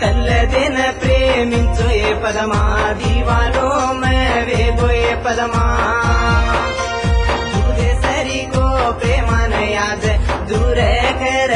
తెల్లదిన ప్రేమించోయే పదమా దీవాలో వేగోయే పదమా तुझे सरी को प्रेमान याद दूर कर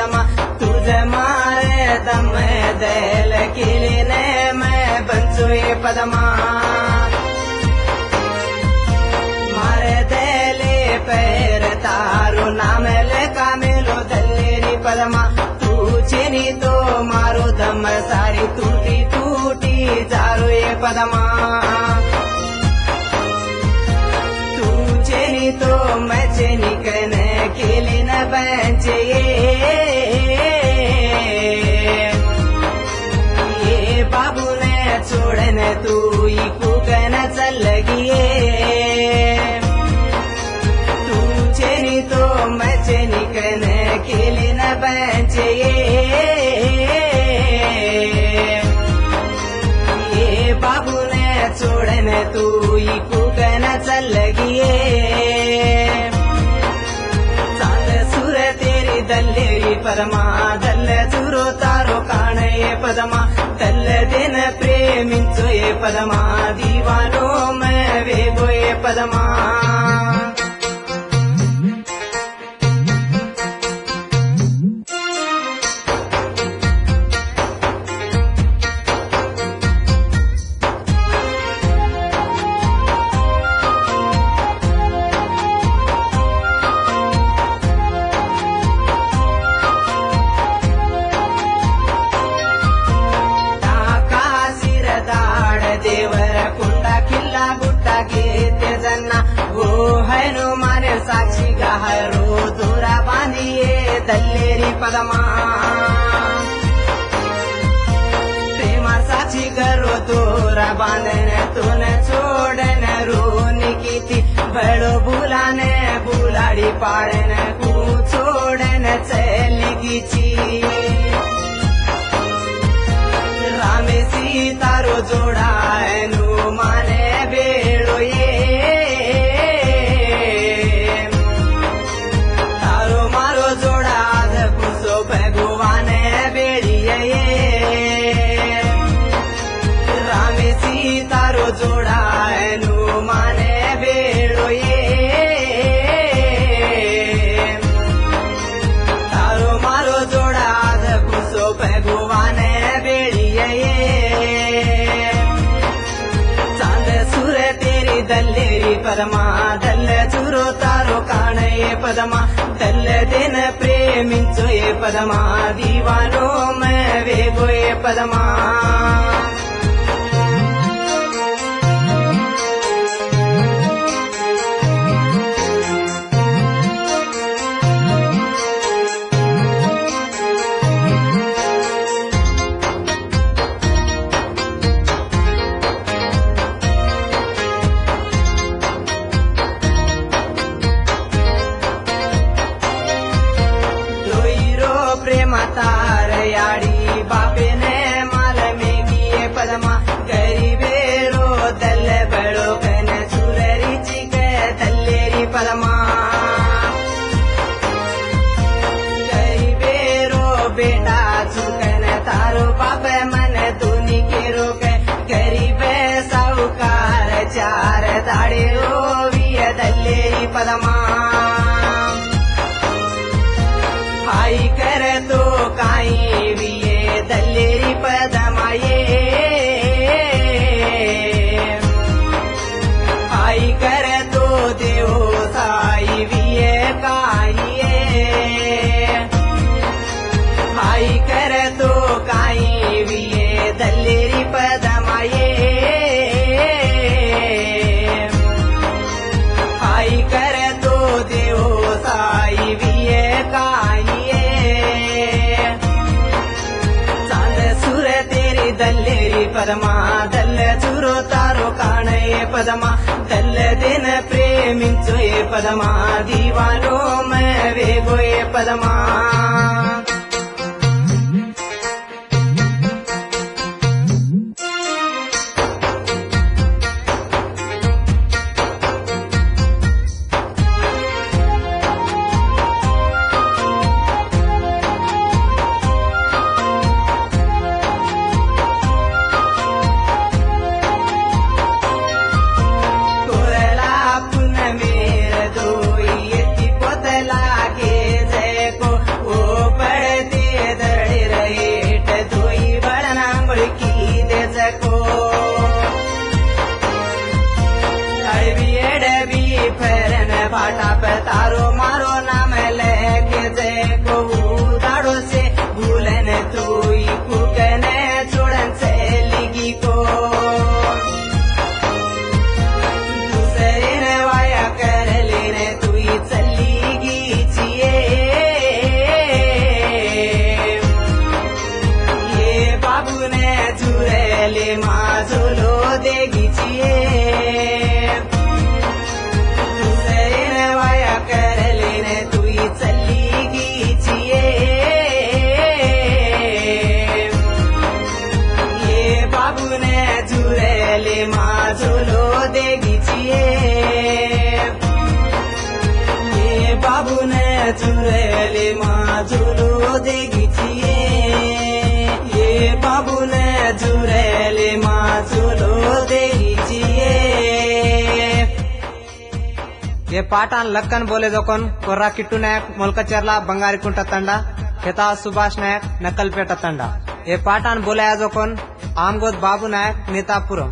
ये पदमा तुझ मारे दम देल किलिने मैं बंसो पदमा। मारे देले पैर तारो नाम ले कामेलो दल्लेरी पदमा। तू चिनी तो मारो दम, सारी टूटी टूटी जारो ये पदमा। तू चेनी तो मैं चेनी कहने के लिए न बचे। ये बाबू ने छोड़ने तू ही कुकन चल गिए। तू चेनी तो मैं चेनी कहने के लिए दल्लेरी पदमा दल्ल चुरो तारो काणे ये पदमा दल्ल दिन प्रेमिंचो ಗಾಯನು ಮನೆ ಸಾಕ್ಷಿ ಗಾಯರು ದೂರ ಬಾನಿಯೇ ದಲ್ಲೇರಿ ಪದಮ ಪ್ರೇಮ ಸಾಕ್ಷಿ ಗರು ದೂರ ಬಾಂಧನ ತುನ ಚೋಡನ ರೂ ನಿಕಿತಿ ಬಳು ಬುಲಾನೆ ಬುಲಾಡಿ ಪಾಡನ ಕೂ ಚೋಡನ ಚಲಿಗಿಚಿ ರಾಮೆ ಸೀತಾರು ಜೋಡಾಯನು ಮನೆ పదమా? తల్లె చూరోతారో కాణయే పదమా? తల్లెదిన ప్రేమించు ఏ పదమా? దీవాలో మేవేగోయే పదమా? పదమా పదమా? తెల్ల చూరోతారో కాణయే పదమా? తల్లెదిన ప్రేమించు ఏ పదమా? దీవాలో వేగోయే పదమా? તારો বাবুনে চুরেলি মা ঝুলু দেখিছিয়ে এ বাবুনে চুরেলি মা ये पाटान लक्कन बोले जोकन, कोर्रा किट्टू नायक बंगारी कुंटा तंडा, खेता सुभाष नायक, नकलपेट तंडा। ये पाटान बोले जोकन आमगोद बाबू नायक, नेतापुरम।